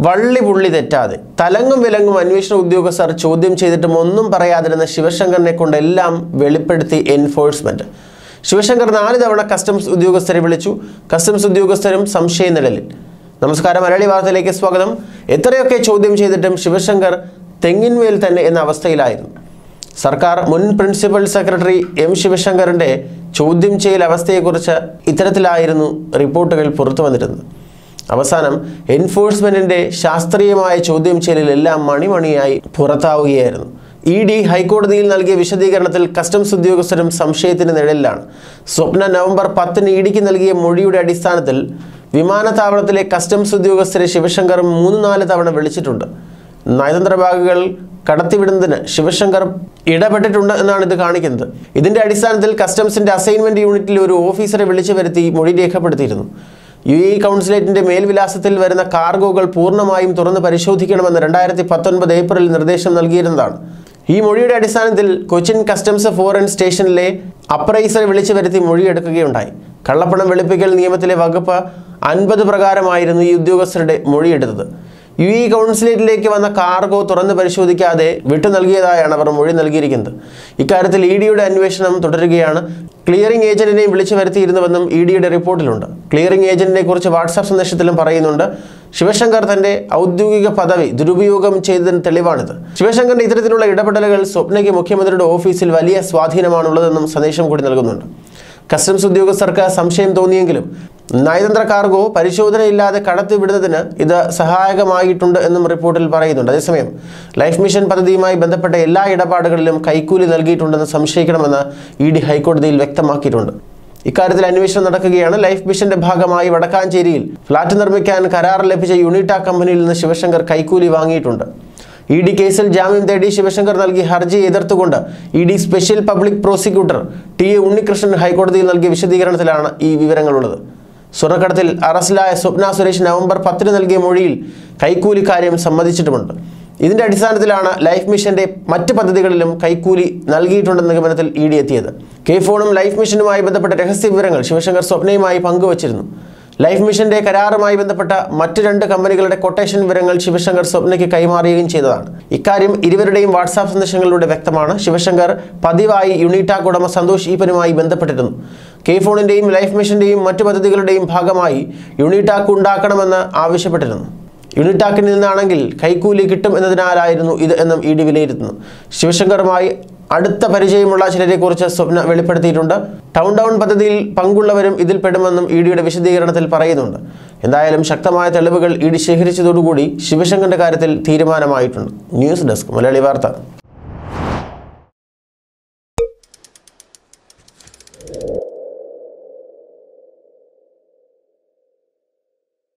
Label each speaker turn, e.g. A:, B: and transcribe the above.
A: വള്ളി പുള്ളി തെറ്റാതെ. തലങ്ങും വിലങ്ങും അന്വേഷണ ഉദ്യോഗസ്ഥർ ചോദ്യം ചെയ്തിട്ടും ഒന്നും പറയാതിരുന്ന ശിവശങ്കറിനെ കൊണ്ട് എല്ലാം വെളിപ്പെടുത്തി എൻഫോഴ്സ്മെന്റ് ശിവശങ്കർ നാല് തവണ കസ്റ്റംസ് ഉദ്യോഗസ്ഥരെ വിളിച്ചു. കസ്റ്റംസ് ഉദ്യോഗസ്ഥരും സംശയ നിഴലിൽ. നമസ്കാരം. മലയാളി വാർത്തയിലേക്ക് സ്വാഗതം. എത്രയൊക്കെ ചോദ്യം ചെയ്തിട്ടും ശിവശങ്കർ തെങ്ങിൻമേൽ തന്നെ എന്ന അവസ്ഥയിലായിരുന്നു. സർക്കാർ മുൻ പ്രിൻസിപ്പൽ സെക്രട്ടറി എം ശിവശങ്കറിന്റെ ചോദ്യം ചെയ്യൽ അവസ്ഥയെക്കുറിച്ച് ഇത്തരത്തിലായിരുന്നു റിപ്പോർട്ടുകൾ പുറത്തു വന്നിരുന്നത്. അവസാനം എൻഫോഴ്സ്മെന്റിന്റെ ശാസ്ത്രീയമായ ചോദ്യം ചെയ്യലിലെല്ലാം മണിമണിയായി പുറത്താവുകയായിരുന്നു. ഇ ഡി ഹൈക്കോടതിയിൽ നൽകിയ വിശദീകരണത്തിൽ കസ്റ്റംസ് ഉദ്യോഗസ്ഥരും സംശയത്തിന് നിഴലിലാണ്. സ്വപ്ന നവംബർ പത്തിന് ഇ ഡിക്ക് നൽകിയ മൊഴിയുടെ അടിസ്ഥാനത്തിൽ വിമാനത്താവളത്തിലെ കസ്റ്റംസ് ഉദ്യോഗസ്ഥരെ ശിവശങ്കർ മൂന്ന് നാല് തവണ വിളിച്ചിട്ടുണ്ട്. നയതന്ത്ര ബാഗുകൾ കടത്തിവിടുന്നതിന് ശിവശങ്കർ ഇടപെട്ടിട്ടുണ്ട് എന്നാണ് ഇത് കാണിക്കുന്നത്. ഇതിന്റെ അടിസ്ഥാനത്തിൽ കസ്റ്റംസിന്റെ അസൈൻമെന്റ് യൂണിറ്റിൽ ഒരു ഓഫീസറെ വിളിച്ചു വരുത്തി മൊഴി രേഖപ്പെടുത്തിയിരുന്നു. യു എ കൗൺസിലേറ്റിന്റെ മേൽവിലാസത്തിൽ വരുന്ന കാർഗോകൾ പൂർണമായും തുറന്ന് പരിശോധിക്കണമെന്ന് രണ്ടായിരത്തി പത്തൊൻപത് ഏപ്രിലിൽ നിർദ്ദേശം നൽകിയിരുന്നതാണ്. ഈ മൊഴിയുടെ അടിസ്ഥാനത്തിൽ കൊച്ചിൻ കസ്റ്റംസ് ഫോറൻ സ്റ്റേഷനിലെ അപ്രൈസറെ വിളിച്ചു വരുത്തി മൊഴിയെടുക്കുകയുണ്ടായി. കള്ളപ്പണം വെളുപ്പിക്കൽ നിയമത്തിലെ വകുപ്പ് അൻപത് പ്രകാരമായിരുന്നു ഈ ഉദ്യോഗസ്ഥരുടെ മൊഴിയെടുത്തത്. യു ഇ കൗൺസിലേറ്റിലേക്ക് വന്ന കാർഗോ തുറന്ന് പരിശോധിക്കാതെ വിട്ടു നൽകിയതായാണ് അവർ മൊഴി നൽകിയിരിക്കുന്നത്. ഇക്കാര്യത്തിൽ ഇ ഡിയുടെ അന്വേഷണം തുടരുകയാണ്. ക്ലിയറിംഗ് ഏജന്റിനെയും വിളിച്ചു വരുത്തിയിരുന്നുവെന്നും ഇ ഡിയുടെ റിപ്പോർട്ടിലുണ്ട്. ക്ലിയറിംഗ് ഏജന്റിനെ കുറിച്ച് വാട്സാപ്പ് സന്ദേശത്തിലും പറയുന്നുണ്ട്. ശിവശങ്കർ തന്റെ ഔദ്യോഗിക പദവി ദുരുപയോഗം ചെയ്തതിന് തെളിവാണിത്. ശിവശങ്കറിന്റെ ഇത്തരത്തിലുള്ള ഇടപെടലുകൾ സ്വപ്നയ്ക്ക് മുഖ്യമന്ത്രിയുടെ ഓഫീസിൽ വലിയ സ്വാധീനമാണുള്ളതെന്നും സന്ദേശം കൂടി നൽകുന്നുണ്ട്. കസ്റ്റംസ് ഉദ്യോഗസ്ഥർക്ക് സംശയം തോന്നിയെങ്കിലും നയതന്ത്ര കാർഗോ പരിശോധനയില്ലാതെ കടത്തിവിടുന്നതിന് ഇത് സഹായകമായിട്ടുണ്ട് എന്നും റിപ്പോർട്ടിൽ പറയുന്നുണ്ട്. അതേസമയം ലൈഫ് മിഷൻ പദ്ധതിയുമായി ബന്ധപ്പെട്ട എല്ലാ ഇടപാടുകളിലും കൈക്കൂലി നൽകിയിട്ടുണ്ടെന്ന് സംശയിക്കണമെന്ന് ഇ ഡി ഹൈക്കോടതിയിൽ വ്യക്തമാക്കിയിട്ടുണ്ട്. ഇക്കാര്യത്തിൽ അന്വേഷണം നടക്കുകയാണ്. ലൈഫ് മിഷന്റെ ഭാഗമായി വടക്കാഞ്ചേരിയിൽ ഫ്ളാറ്റ് നിർമ്മിക്കാൻ കരാർ ലഭിച്ച യൂണിറ്റ കമ്പനിയിൽ നിന്ന് ശിവശങ്കർ കൈക്കൂലി വാങ്ങിയിട്ടുണ്ട്. ഇ ഡി കേസിൽ ജാമ്യം തേടി ശിവശങ്കർ നൽകിയ ഹർജി എതിർത്തുകൊണ്ട് E D special public prosecutor T A Unnikrishnan ഹൈക്കോടതിയിൽ നൽകിയ വിശദീകരണത്തിലാണ് ഈ വിവരങ്ങളുള്ളത്. സ്വർണക്കടത്തിൽ അറസ്റ്റിലായ സ്വപ്ന സുരേഷ് നവംബർ പത്തിന് നൽകിയ മൊഴിയിൽ കൈക്കൂലി കാര്യം സമ്മതിച്ചിട്ടുമുണ്ട്. ഇതിന്റെ അടിസ്ഥാനത്തിലാണ് ലൈഫ് മിഷന്റെ മറ്റ് പദ്ധതികളിലും കൈക്കൂലി നൽകിയിട്ടുണ്ടെന്ന നിഗമനത്തിൽ ഇ ഡി എത്തിയത്. കെ ഫോണും ലൈഫ് മിഷനുമായി ബന്ധപ്പെട്ട രഹസ്യ വിവരങ്ങൾ ശിവശങ്കർ സ്വപ്നയുമായി പങ്കുവച്ചിരുന്നു. ലൈഫ് മിഷന്റെ കരാറുമായി ബന്ധപ്പെട്ട മറ്റു രണ്ട് കമ്പനികളുടെ കൊട്ടേഷൻ വിവരങ്ങൾ ശിവശങ്കർ സ്വപ്നയ്ക്ക് കൈമാറുകയും ചെയ്തതാണ്. ഇക്കാര്യം ഇരുവരുടെയും വാട്സാപ്പ് സന്ദേശങ്ങളിലൂടെ വ്യക്തമാണ്. ശിവശങ്കർ പതിവായി യുണീടാക് ഉടമ സന്തോഷ് ഈപ്പനുമായി ബന്ധപ്പെട്ടിരുന്നു. കെ ഫോണിന്റെയും ലൈഫ് മിഷന്റെയും മറ്റു പദ്ധതികളുടെയും ഭാഗമായി യുണീടാക്ക് ഉണ്ടാക്കണമെന്ന് ആവശ്യപ്പെട്ടിരുന്നു. യുണിറ്റാക്കിൽ നിന്നാണെങ്കിൽ കൈക്കൂലി കിട്ടും എന്നതിനാലായിരുന്നു ഇത് എന്നും ഇ ഡി വിലയിരുത്തുന്നു ശിവശങ്കറുമായി അടുത്ത പരിചയമുള്ള ചിലരെക്കുറിച്ച് സ്വപ്ന വെളിപ്പെടുത്തിയിട്ടുണ്ട്. ടൗൺ ഡൗൺ പദ്ധതിയിൽ പങ്കുള്ളവരും ഇതിൽ പെടുമെന്നും ഇ ഡിയുടെ വിശദീകരണത്തിൽ പറയുന്നുണ്ട്. എന്തായാലും ശക്തമായ തെളിവുകൾ ഇ ഡി ശേഖരിച്ചതോടുകൂടി ശിവശങ്കറിന്റെ കാര്യത്തിൽ തീരുമാനമായിട്ടുണ്ട്. ന്യൂസ് ഡെസ്ക് മലയാളി വാർത്ത.